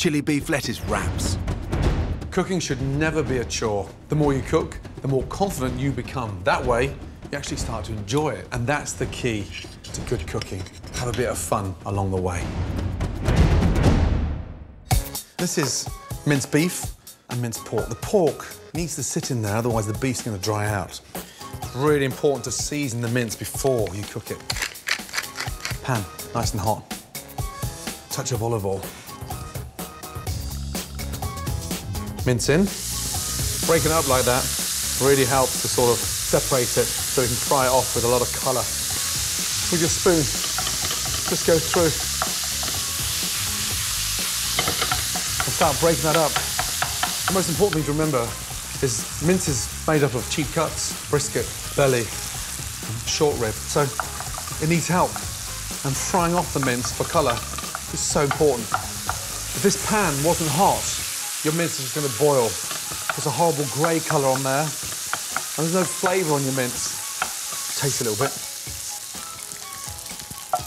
chili beef lettuce wraps. Cooking should never be a chore. The more you cook, the more confident you become. That way, you actually start to enjoy it. And that's the key to good cooking. Have a bit of fun along the way. This is minced beef and minced pork. The pork needs to sit in there, otherwise the beef's going to dry out. It's really important to season the mince before you cook it. Pan, nice and hot. Touch of olive oil. Mince in. Breaking it up like that really helps to sort of separate it so we can fry it off with a lot of colour. With your spoon, just go through. And start breaking that up. The most important thing to remember is mince is made up of cheap cuts, brisket, belly, and short rib. So it needs help. And frying off the mince for colour is so important. If this pan wasn't hot, your mince is just going to boil. There's a horrible grey colour on there, and there's no flavour on your mince. Taste a little bit.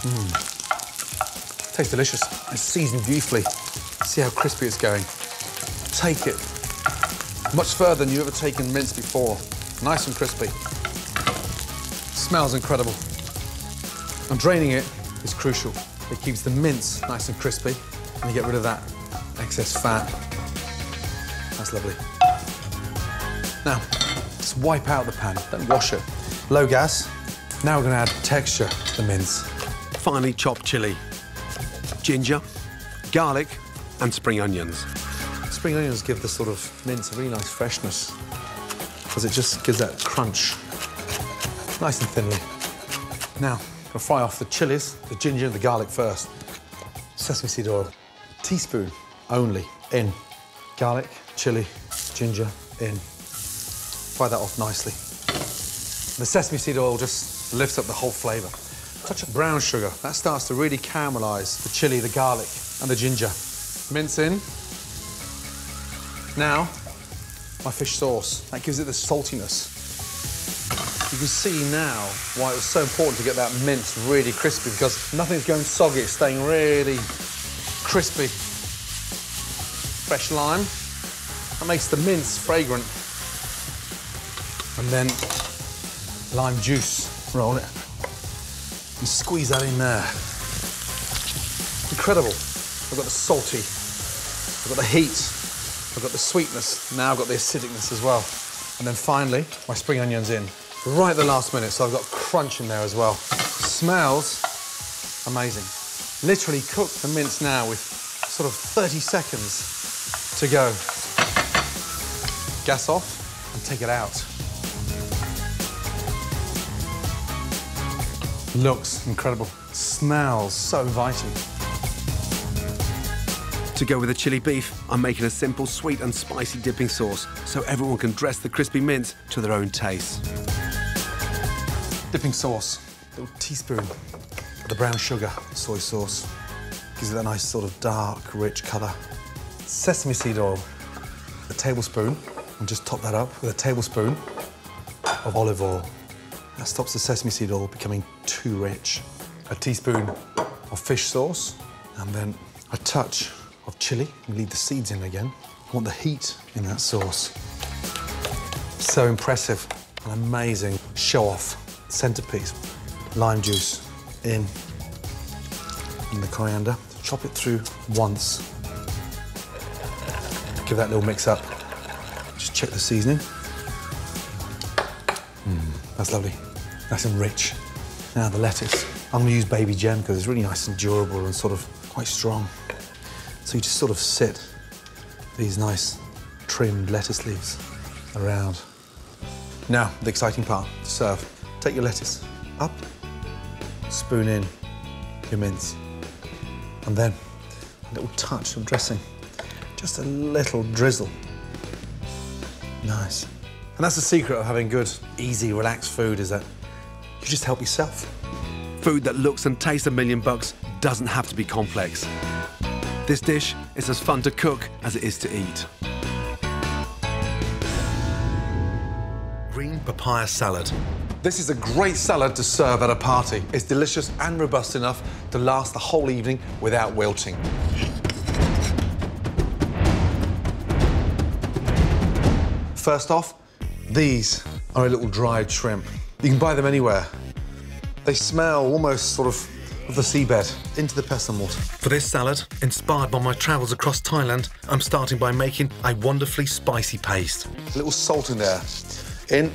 Mmm. Tastes delicious. It's seasoned beautifully. See how crispy it's going. Take it much further than you've ever taken mince before. Nice and crispy. Smells incredible. And draining it is crucial. It keeps the mince nice and crispy, and you get rid of that excess fat. That's lovely. Now, just wipe out the pan, don't wash it. Low gas. Now we're gonna add texture to the mince. Finely chopped chili, ginger, garlic, and spring onions. Spring onions give the sort of mince a really nice freshness because it just gives that crunch, nice and thinly. Now, I'll fry off the chilies, the ginger, and the garlic first. Sesame seed oil, teaspoon only in. Garlic, chili, ginger in. Fry that off nicely. The sesame seed oil just lifts up the whole flavour. Touch of brown sugar, that starts to really caramelise the chili, the garlic, and the ginger. Mince in. Now, my fish sauce. That gives it the saltiness. You can see now why it was so important to get that mince really crispy because nothing's going soggy, it's staying really crispy. Fresh lime. That makes the mince fragrant. And then lime juice. Roll it. And squeeze that in there. Incredible. I've got the salty, I've got the heat, I've got the sweetness, now I've got the acidicness as well. And then finally, my spring onions in. Right at the last minute, so I've got crunch in there as well. Smells amazing. Literally cook the mince now with sort of 30 seconds to go. Gas off and take it out. Looks incredible. Smells so inviting. To go with the chili beef, I'm making a simple sweet and spicy dipping sauce so everyone can dress the crispy mince to their own taste. Dipping sauce, a little teaspoon of the brown sugar soy sauce. Gives it that nice sort of dark, rich colour. Sesame seed oil, a tablespoon, and just top that up with a tablespoon of olive oil. That stops the sesame seed oil becoming too rich. A teaspoon of fish sauce, and then a touch of chili. We leave the seeds in again. I want the heat in that sauce. So impressive an amazing show-off centerpiece. Lime juice in, and the coriander. Chop it through once. Give that little mix up. Check the seasoning. Mm, that's lovely. Nice and rich. Now the lettuce. I'm gonna use baby gem because it's really nice and durable and sort of quite strong. So you just sort of sit these nice trimmed lettuce leaves around. Now, the exciting part, to serve. Take your lettuce up, spoon in your mince, and then a little touch of dressing. Just a little drizzle. Nice. And that's the secret of having good, easy, relaxed food is that you just help yourself. Food that looks and tastes a million bucks doesn't have to be complex. This dish is as fun to cook as it is to eat. Green papaya salad. This is a great salad to serve at a party. It's delicious and robust enough to last the whole evening without wilting. First off, these are a little dried shrimp. You can buy them anywhere. They smell almost sort of of the seabed into the pestle mortar. For this salad, inspired by my travels across Thailand, I'm starting by making a wonderfully spicy paste. A little salt in there. In.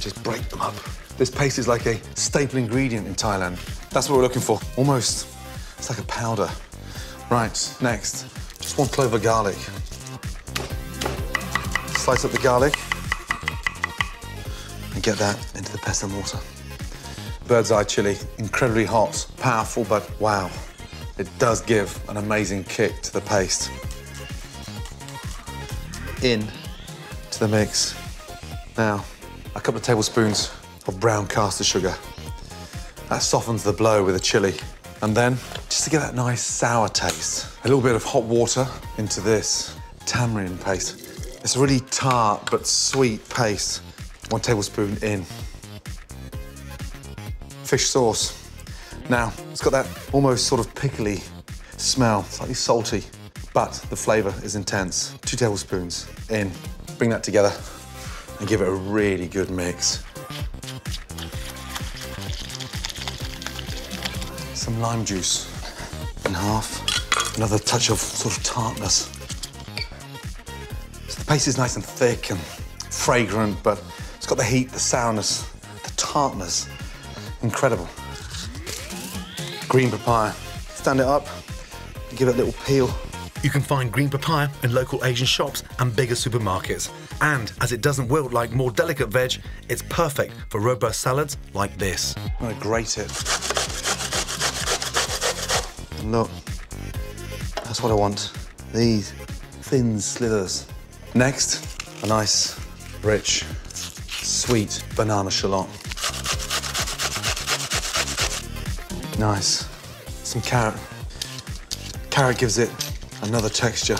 Just break them up. This paste is like a staple ingredient in Thailand. That's what we're looking for. Almost. It's like a powder. Right, next. Just one clove of garlic. Slice up the garlic and get that into the pestle mortar. Bird's eye chili, incredibly hot, powerful, but wow, it does give an amazing kick to the paste. In to the mix. Now, a couple of tablespoons of brown caster sugar. That softens the blow with the chili. And then, just to get that nice sour taste, a little bit of hot water into this tamarind paste. It's a really tart but sweet paste. One tablespoon in fish sauce. Now, it's got that almost sort of pickly smell, slightly salty, but the flavour is intense. Two tablespoons in. Bring that together and give it a really good mix. Some lime juice in half. Another touch of sort of tartness. Paste is nice and thick and fragrant, but it's got the heat, the sourness, the tartness Incredible. Green papaya. Stand it up, give it a little peel. You can find green papaya in local Asian shops and bigger supermarkets. And as it doesn't wilt like more delicate veg, it's perfect for robust salads like this. I'm gonna grate it. And look, that's what I want. These thin slithers. Next, a nice, rich, sweet banana shallot. Nice. Some carrot. Carrot gives it another texture.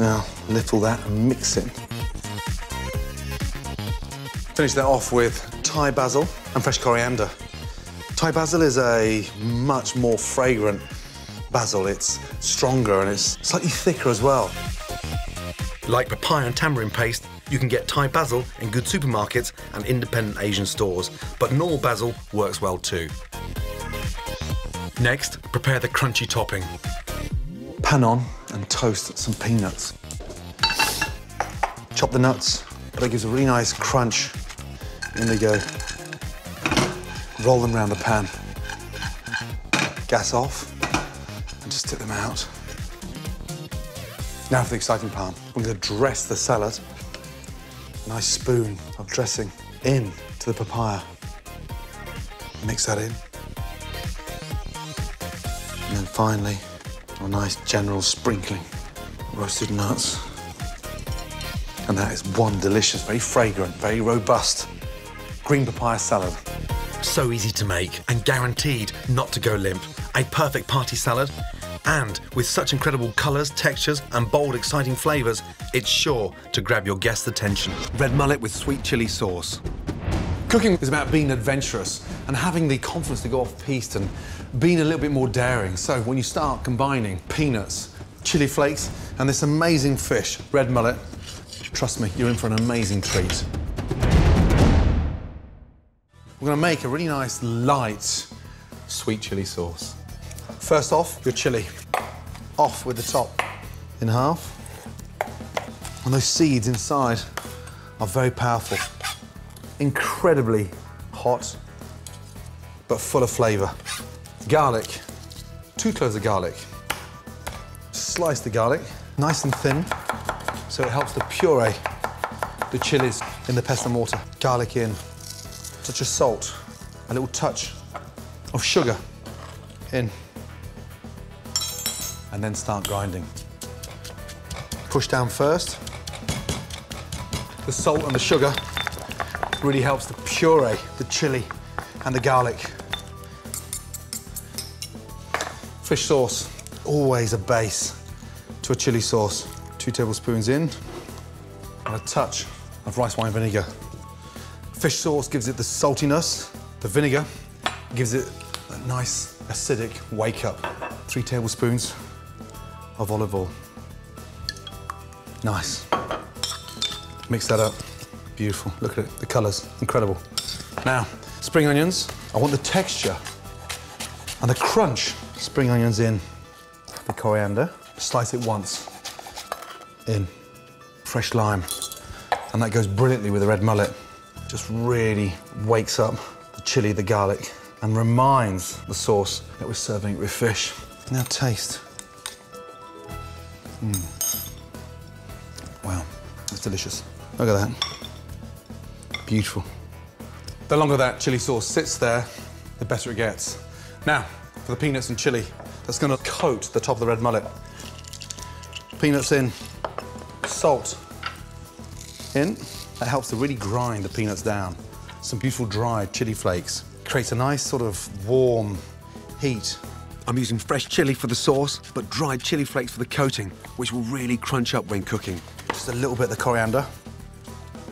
Now, lift all that and mix it. Finish that off with Thai basil and fresh coriander. Thai basil is a much more fragrant basil. It's stronger and it's slightly thicker as well. Like papaya and tamarind paste, you can get Thai basil in good supermarkets and independent Asian stores, but normal basil works well too. Next, prepare the crunchy topping. Pan on and toast some peanuts. Chop the nuts, but it gives a really nice crunch. In they go. Roll them around the pan. Gas off just tip them out. Now for the exciting part. We're going to dress the salad nice spoon of dressing in to the papaya. Mix that in. And then finally, a nice general sprinkling roasted nuts. And that is one delicious, very fragrant, very robust green papaya salad. So easy to make and guaranteed not to go limp. A perfect party salad and with such incredible colours, textures, and bold, exciting flavours, it's sure to grab your guest's attention. Red mullet with sweet chilli sauce. Cooking is about being adventurous and having the confidence to go off piste and being a little bit more daring. So when you start combining peanuts, chili flakes, and this amazing fish, red mullet, trust me, you're in for an amazing treat. We're gonna make a really nice, light, sweet chili sauce. First off, your chili. Off with the top in half. And those seeds inside are very powerful. Incredibly hot, but full of flavour. Garlic, two cloves of garlic. Slice the garlic, nice and thin, so it helps to puree the chilies in the pestle mortar. Garlic in, touch of salt, a little touch of sugar in and then start grinding. Push down first. The salt and the sugar really helps the puree the chili and the garlic. Fish sauce, always a base to a chili sauce. Two tablespoons in, and a touch of rice wine vinegar. Fish sauce gives it the saltiness. The vinegar gives it a nice acidic wake up. Three tablespoons of olive oil. Nice. Mix that up. Beautiful. Look at it, the colours, incredible. Now, spring onions. I want the texture and the crunch. Spring onions in, the coriander. Slice it once. In. Fresh lime. And that goes brilliantly with the red mullet. Just really wakes up the chili, the garlic, and reminds the sauce that we're serving it with fish. Now taste. Mm. Wow, that's delicious. Look at that. Beautiful. The longer that chili sauce sits there, the better it gets. Now, for the peanuts and chili, that's gonna coat the top of the red mullet. Peanuts in, salt in. That helps to really grind the peanuts down. Some beautiful dried chili flakes. Creates a nice sort of warm heat. I'm using fresh chili for the sauce, but dried chili flakes for the coating, which will really crunch up when cooking. Just a little bit of the coriander.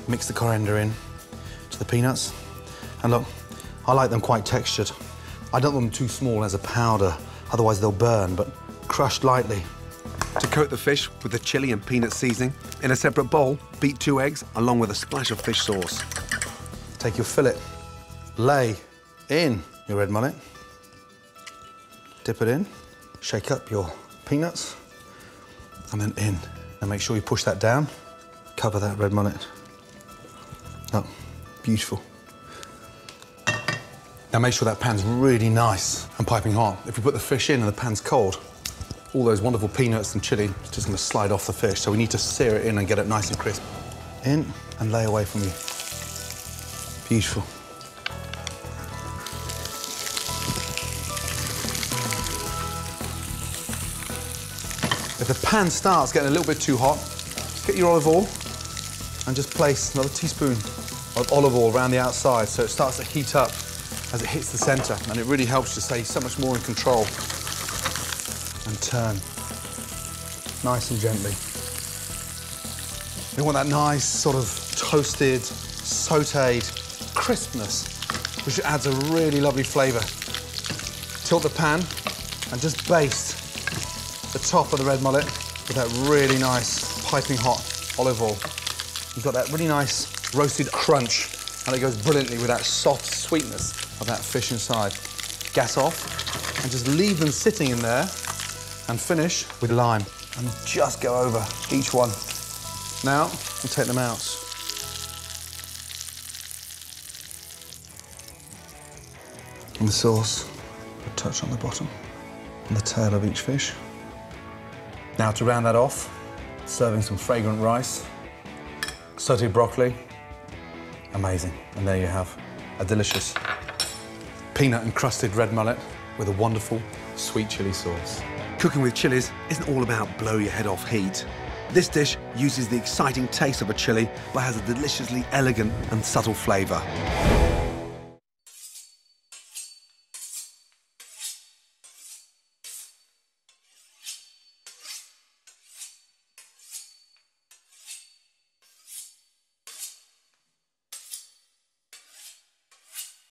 Mix the coriander in to the peanuts. And look, I like them quite textured. I don't want them too small as a powder, otherwise they'll burn, but crushed lightly. To coat the fish with the chili and peanut seasoning, in a separate bowl, beat two eggs along with a splash of fish sauce. Take your fillet, lay in your red mullet, dip it in, shake up your peanuts, and then in. And make sure you push that down, cover that red mullet. Oh, beautiful. Now make sure that pan's really nice and piping hot. If you put the fish in and the pan's cold, all those wonderful peanuts and chili is just gonna slide off the fish. So we need to sear it in and get it nice and crisp. In and lay away from you. Beautiful. If the pan starts getting a little bit too hot, get your olive oil and just place another teaspoon of olive oil around the outside so it starts to heat up as it hits the center and it really helps to stay so much more in control and turn nice and gently. You want that nice sort of toasted, sauteed crispness, which adds a really lovely flavor. Tilt the pan and just baste the top of the red mullet with that really nice piping hot olive oil. You've got that really nice roasted crunch and it goes brilliantly with that soft sweetness of that fish inside. Gas off and just leave them sitting in there and finish with lime and just go over each one. Now, we'll take them out. And the sauce, a touch on the bottom, and the tail of each fish. Now to round that off, serving some fragrant rice, sauteed broccoli, amazing. And there you have a delicious peanut encrusted red mullet with a wonderful sweet chili sauce. Cooking with chilies isn't all about blow your head off heat. This dish uses the exciting taste of a chili, but has a deliciously elegant and subtle flavour.